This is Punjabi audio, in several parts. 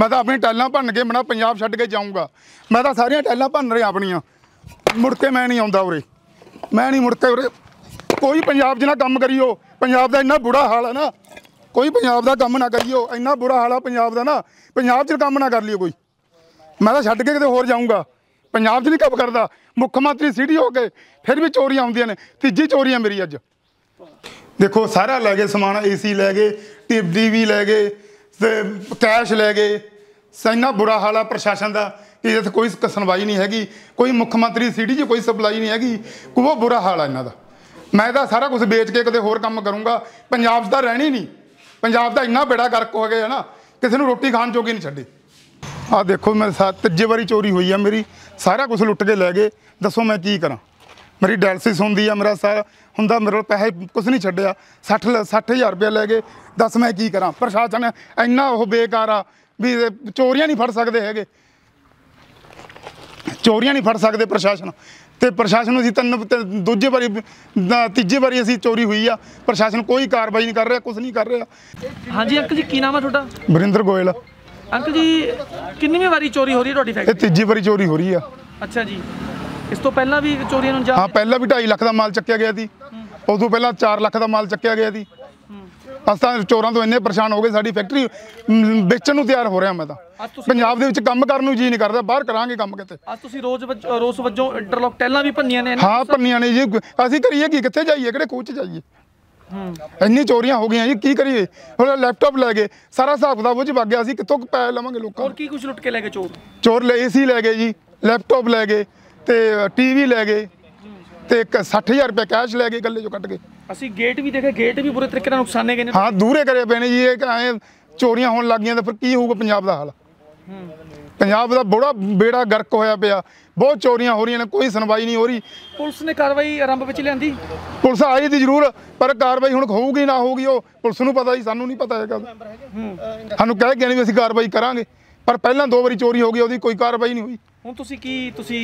ਮੈਂ ਤਾਂ ਆਪਣੀ ਟੈਲਾਂ ਭੰਨ ਕੇ ਮਣਾ ਪੰਜਾਬ ਛੱਡ ਕੇ ਜਾਊਂਗਾ। ਮੈਂ ਤਾਂ ਸਾਰੀਆਂ ਟੈਲਾਂ ਭੰਨ ਰਿਹਾ ਆਪਣੀਆਂ। ਮੁੜ ਕੇ ਮੈਂ ਨਹੀਂ ਆਉਂਦਾ ਉਰੇ। ਮੈਂ ਨਹੀਂ ਮੁੜ ਕੇ ਉਰੇ। ਕੋਈ ਪੰਜਾਬ 'ਚ ਨਾ ਕੰਮ ਕਰੀਓ। ਪੰਜਾਬ ਦਾ ਇੰਨਾ ਬੁਰਾ ਹਾਲ ਹੈ ਨਾ। ਕੋਈ ਪੰਜਾਬ ਦਾ ਕੰਮ ਨਾ ਕਰੀਓ। ਇੰਨਾ ਬੁਰਾ ਹਾਲ ਆ ਪੰਜਾਬ ਦਾ ਨਾ। ਪੰਜਾਬ 'ਚ ਕੰਮ ਨਾ ਕਰ ਲਿਓ ਕੋਈ। ਮੈਂ ਤਾਂ ਛੱਡ ਕੇ ਕਿਤੇ ਹੋਰ ਜਾਊਂਗਾ। ਪੰਜਾਬ 'ਚ ਨਹੀਂ ਕੰਮ ਕਰਦਾ। ਮੁੱਖ ਮੰਤਰੀ ਸਿਟੀ ਹੋ ਕੇ ਫਿਰ ਵੀ ਚੋਰੀਆਂ ਆਉਂਦੀਆਂ ਨੇ। ਤੀਜੀ ਚੋਰੀ ਆ ਮੇਰੀ ਅੱਜ। ਦੇਖੋ, ਸਾਰਾ ਲੈ ਗਏ ਸਮਾਨ ਏਸੀ ਲੈ ਗਏ ਟੀਵੀ ਲੈ ਗਏ। ਤੇ ਕੈਸ਼ ਲੈ ਗਏ। ਇੰਨਾ ਬੁਰਾ ਹਾਲ ਆ ਪ੍ਰਸ਼ਾਸਨ ਦਾ ਕਿ ਇੱਥੇ ਕੋਈ ਸੁਣਵਾਈ ਨਹੀਂ ਹੈਗੀ। ਕੋਈ ਮੁੱਖ ਮੰਤਰੀ ਸਿਟੀ 'ਚ ਕੋਈ ਸਪਲਾਈ ਨਹੀਂ ਹੈਗੀ। ਬਹੁਤ ਬੁਰਾ ਹਾਲ ਆ ਇਹਨਾਂ ਦਾ। ਮੈਂ ਤਾਂ ਸਾਰਾ ਕੁਝ ਵੇਚ ਕੇ ਕਦੇ ਹੋਰ ਕੰਮ ਕਰੂੰਗਾ। ਪੰਜਾਬ 'ਚ ਤਾਂ ਰਹਿਣੀ ਨਹੀਂ। ਪੰਜਾਬ ਦਾ ਇੰਨਾ ਬੇੜਾ ਗਰਕ ਹੋ ਗਿਆ ਹੈ ਨਾ, ਕਿਸੇ ਨੂੰ ਰੋਟੀ ਖਾਣ ਜੋਗੀ ਨਹੀਂ ਛੱਡੀ। ਆ ਦੇਖੋ ਮੇਰੇ ਸਾਥ, ਤੀਜੇ ਵਾਰੀ ਚੋਰੀ ਹੋਈ ਆ ਮੇਰੀ। ਸਾਰਾ ਕੁਝ ਲੁੱਟ ਕੇ ਲੈ ਗਏ। ਦੱਸੋ ਮੈਂ ਕੀ ਕਰਾਂ? ਮੇਰੀ ਡਾਇਲਸਿਸ ਹੁੰਦੀ ਆ ਮੇਰਾ ਸਾਰਾ ਹੁੰਦਾ ਮੇਰੇ ਕੋਲ ਪੈਸੇ ਕੁਝ ਨਹੀਂ ਛੱਡਿਆ। 60 ਲ- 60000 ਰੁਪਏ ਲੈ ਗਏ ਦੱਸ ਮੈਂ ਕੀ ਕਰਾਂ? ਪ੍ਰਸ਼ਾਸਨ ਇੰਨਾ ਉਹ ਬੇਕਾਰ ਆ ਵੀ ਇਹ ਚੋਰੀਆਂ ਨਹੀਂ ਫੜ ਸਕਦੇ ਹੈਗੇ। ਚੋਰੀਆਂ ਨਹੀਂ ਫੜ ਸਕਦੇ ਪ੍ਰਸ਼ਾਸਨ। ਤੇ ਪ੍ਰਸ਼ਾਸਨ ਨੂੰ ਅਸੀਂ ਤਿੰਨ ਦੂਜੇ ਵਾਰੀ ਤੀਜੇ ਵਾਰੀ ਅਸੀਂ ਚੋਰੀ ਹੋਈ ਆ। ਪ੍ਰਸ਼ਾਸਨ ਕੋਈ ਕਾਰਵਾਈ ਨਹੀਂ ਕਰ ਰਿਹਾ ਕੁਝ ਨਹੀਂ ਕਰ ਰਿਹਾ। ਹਾਂਜੀ ਅੰਕਲ ਜੀ ਕੀ ਨਾਮ ਹੈ ਤੁਹਾਡਾ? ਵਰਿੰਦਰ ਗੋਇਲ। ਅੰਕਲ ਜੀ ਕਿੰਨੀਵੀਂ ਵਾਰੀ ਚੋਰੀ ਹੋ ਰਹੀ ਹੈ ਤੁਹਾਡੀ ਇਹ ਫੈਕਟਰੀ ਤੀਜੀ ਵਾਰੀ ਚੋਰੀ ਹੋ ਰਹੀ ਆ। ਅੱਛਾ ਜੀ। ਇਸ ਤੋਂ ਪਹਿਲਾਂ ਵੀ ਚੋਰੀਆਂ ਨੂੰ ਹਾਂ ਪਹਿਲਾਂ ਵੀ 2.5 ਲੱਖ ਦਾ ਮਾਲ ਚੱਕਿਆ ਗਿਆ ਸੀ। ਉਦੋਂ ਪਹਿਲਾਂ 4 ਲੱਖ ਦਾ ਮਾਲ ਚੱਕਿਆ ਗਿਆ ਸੀ। ਅਸਾਂ ਤਾਂ ਚੋਰਾਂ ਤੋਂ ਇੰਨੇ ਪਰੇਸ਼ਾਨ ਹੋ ਗਏ ਸਾਡੀ ਫੈਕਟਰੀ ਵੇਚਣ ਨੂੰ ਤਿਆਰ ਹੋ ਰਿਹਾ ਮੈਂ ਤਾਂ। ਪੰਜਾਬ ਦੇ ਵਿੱਚ ਕੰਮ ਕਰਨ ਨੂੰ ਜੀ ਨਹੀਂ ਕਰਦਾ ਬਾਹਰ ਕਰਾਂਗੇ ਕੰਮ ਕਿਤੇ। ਅੱਜ ਤੁਸੀਂ ਰੋਜ਼ ਰੋਸ ਵਜੋਂ ਇੰਟਰਲੌਕ ਟੈਲਾਂ ਵੀ ਭੰਨੀਆਂ ਨੇ ਹਾਂ ਪੰਨੀਆਂ ਨੇ ਜੀ। ਅਸੀਂ ਕਰੀਏ ਕੀ ਕਿੱਥੇ ਜਾਈਏ ਕਿਹੜੇ ਖੂਹ 'ਚ ਜਾਈਏ? ਇੰਨੀ ਚੋਰੀਆਂ ਹੋ ਗਈਆਂ ਜੀ ਕੀ ਕਰੀਏ? ਹੁਣ ਲੈਪਟਾਪ ਲੈ ਗਏ ਸਾਰਾ ਹਿਸਾਬ ਕਿਤਾਬ ਉਹ 'ਚ ਵਗ ਗਿਆ ਅਸੀਂ ਕਿੱਥੋਂ ਪੈਸੇ ਲਵਾਂਗੇ ਲੋਕਾਂ ਹੋਰ ਤੋਂ? ਕੀ ਕੁਝ ਲੁੱਟ ਕੇ ਲੈ ਗਏ ਚੋਰ? ਚੋਰ ਲੈ ਏਸੀ ਲੈ ਗਏ ਜੀ ਲੈਪਟਾਪ ਲੈ ਗਏ। ਤੇ ਟੀਵੀ ਲੈ ਗਏ ਤੇ ਇੱਕ 60000 ਰੁਪਏ ਕੈਸ਼ ਲੈ ਗਏ ਗੱਲੇ ਚੋਂ ਕੱਢ ਕੇ। ਅਸੀਂ ਗੇਟ ਵੀ ਦੇਖੇ ਗੇਟ ਵੀ ਬੁਰੇ ਤਰੀਕੇ ਨਾਲ ਨੁਕਸਾਨੇ ਗਏ ਨੇ। ਹਾਂ ਦੂਰੇ ਕਰੇ ਪਏ ਨੇ ਜੀ ਇਹ ਐਂ ਚੋਰੀਆਂ ਹੋਣ ਲੱਗੀਆਂ ਤਾਂ ਫਿਰ ਕੀ ਹੋਊਗਾ ਪੰਜਾਬ ਦਾ ਹਾਲ? ਪੰਜਾਬ ਦਾ ਬੜਾ ਬੇੜਾ ਗਰਕ ਹੋਇਆ ਪਿਆ। ਬਹੁਤ ਚੋਰੀਆਂ ਹੋ ਰਹੀਆਂ ਨੇ ਕੋਈ ਸੁਣਵਾਈ ਨਹੀਂ ਹੋ ਰਹੀ। ਪੁਲਿਸ ਨੇ ਕਾਰਵਾਈ ਆਰੰਭ ਵਿੱਚ ਲਿਆਂਦੀ। ਪੁਲਿਸ ਆਈ ਦੀ ਜ਼ਰੂਰ ਪਰ ਕਾਰਵਾਈ ਹੁਣ ਹੋਊਗੀ ਨਾ ਹੋਊਗੀ ਉਹ ਪੁਲਿਸ ਨੂੰ ਪਤਾ ਜੀ ਸਾਨੂੰ ਨਹੀਂ ਪਤਾ ਹੈਗਾ? ਸਾਨੂੰ ਕਹਿ ਕੇ ਨਹੀਂ ਵੀ ਅਸੀਂ ਕਾਰਵਾਈ ਕਰਾਂਗੇ। ਪਰ ਪਹਿਲਾਂ ਦੋ ਵਾਰੀ ਚੋਰੀ ਹੋ ਗਈ ਉਹਦੀ ਕੋਈ ਕਾਰਵਾਈ ਨਹੀਂ ਹੋਈ। ਹੁਣ ਤੁਸੀਂ ਕੀ ਤੁਸੀਂ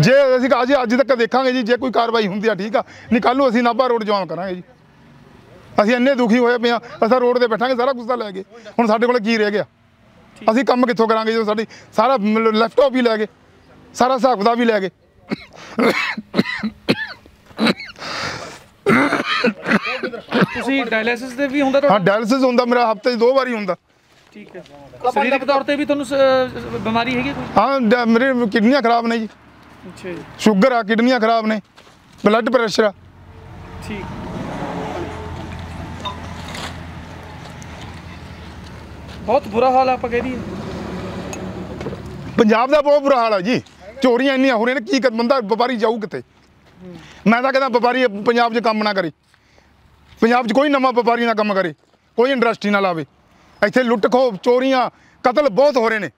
ਜੇ ਅਸੀਂ ਅੱਜ ਅੱਜ ਤੱਕ ਦੇਖਾਂਗੇ ਜੀ ਜੇ ਕੋਈ ਕਾਰਵਾਈ ਹੁੰਦੀ ਆ ਠੀਕ ਆ ਨਹੀਂ ਕੱਲ ਨੂੰ ਅਸੀਂ ਨਾਭਾ ਰੋਡ ਜਾਮ ਕਰਾਂਗੇ ਜੀ। ਅਸੀਂ ਇੰਨੇ ਦੁਖੀ ਹੋਏ ਪਏ ਆ ਅਸੀਂ ਰੋਡ ਤੇ ਬੈਠਾਂਗੇ ਸਾਰਾ ਤਾਂ ਲੈ ਗਏ। ਹੁਣ ਸਾਡੇ ਕੋਲ ਕੀ ਰਹਿ ਗਿਆ? ਅਸੀਂ ਕੰਮ ਕਿੱਥੋਂ ਕਰਾਂਗੇ ਜਦੋਂ ਸਾਡੀ ਸਾਰਾ ਲੈਪਟਾਪ ਵੀ ਲੈ ਗਏ। ਸਾਰਾ ਹਿਸਾਬ ਕਿਤਾਬ ਵੀ ਲੈ ਗਏ। ਤੁਸੀਂ ਡਾਇਲਿਸਿਸ ਦੇ ਵੀ ਹੁੰਦਾ ਹਾਂ ਡਾਇਲਿਸਿਸ ਹੁੰਦਾ ਮੇਰਾ ਹਫ਼ਤੇ 'ਚ ਦੋ ਵਾਰੀ ਹੁੰਦਾ। ਠੀਕ ਹੈ। ਸਰੀਰਕ ਤੌਰ ਤੇ ਵੀ ਤੁਹਾਨੂੰ ਸ- ਬਿਮਾਰੀ ਹੈਗੀ ਕੋਈ? ਹਾਂ ਡ- ਮੇਰੇ ਕਿਡਨੀਆਂ ਖਰਾਬ ਨੇ ਜੀ। ਅੱਛਾ ਜੀ। ਸ਼ੂਗਰ ਆ ਕਿਡਨੀਆਂ ਖਰਾਬ ਨੇ। ਬਲੱਡ ਪ੍ਰੈਸ਼ਰ ਆ। ਠੀਕ। ਬਹੁਤ ਬੁਰਾ ਹਾਲ ਆ ਆਪਾਂ ਕਹਿ ਦਈਏ। ਪੰਜਾਬ ਦਾ ਬਹੁਤ ਬੁਰਾ ਹਾਲ ਹੈ ਜੀ। ਚੋਰੀਆਂ ਇੰਨੀਆਂ ਹੋ ਰਹੀਆਂ ਨੇ ਕੀ ਕਰ ਬੰਦਾ ਵਪਾਰੀ ਜਾਊ ਕਿੱਥੇ ਮੈਂ ਤਾਂ ਕਹਿੰਦਾ ਵਪਾਰੀ ਪੰਜਾਬ 'ਚ ਕੰਮ ਨਾ ਕਰੇ। ਪੰਜਾਬ 'ਚ ਕੋਈ ਨਵਾਂ ਵਪਾਰੀ ਨਾ ਕੰਮ ਕਰੇ। ਕੋਈ ਇੰਡਸਟਰੀ ਨਾ ਲਾਵੇ। ਇੱਥੇ ਲੁੱਟ ਖੋਹ ਚੋਰੀਆਂ ਕਤਲ ਬਹੁਤ ਹੋ ਰਹੇ ਨੇ।